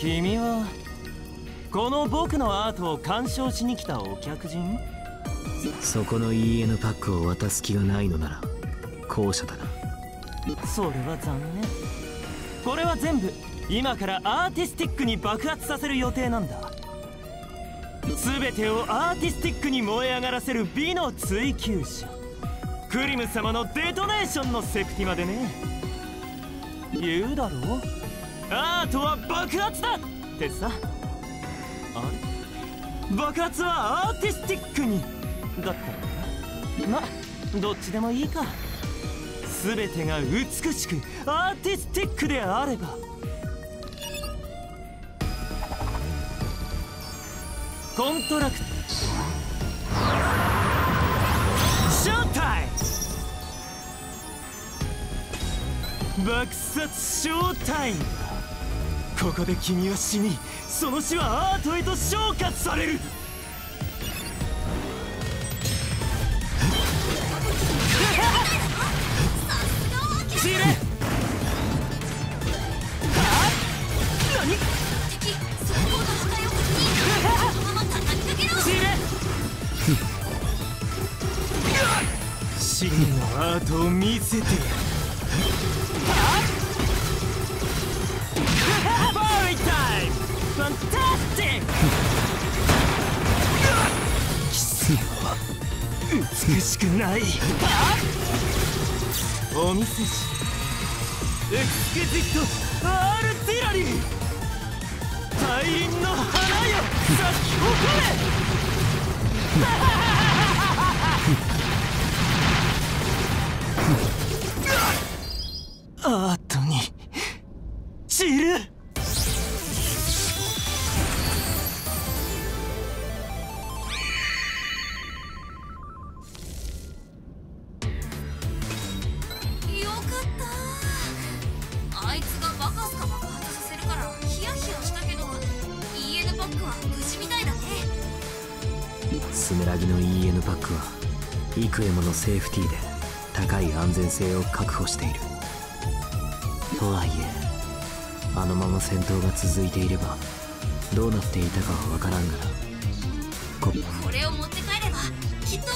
君はこの僕のアートを鑑賞しに来たお客人？そこの EN パックを渡す気がないのなら後者だな。それは残念。これは全部今からアーティスティックに爆発させる予定なんだ。全てをアーティスティックに燃え上がらせる美の追求者。クリム様のデトネーションのセプティマでね。言うだろアートは爆発だ！ってさ。あれ？爆発はアーティスティックに。だったらまどっちでもいいか。全てが美しくアーティスティックであれば。コントラクト。ショータイム！爆殺ショータイム！ここで君は死にその死はアートへと昇華される。知れ。何？敵総合の破壊を確認そのまま畳みかけろ知れ。真のアートを見せてやるムファンタスティック貴様は美しくないお見せしエクスケジットアールティラリー大輪の花よ咲き誇れアーあいつがバカスカ爆発させるからヒヤヒヤしたけど EN パックは無事みたいだね。スメラギの EN パックは幾重ものセーフティーで高い安全性を確保している。とはいえあのまま戦闘が続いていればどうなっていたかはわからんがな。ここれを持って帰ればきっと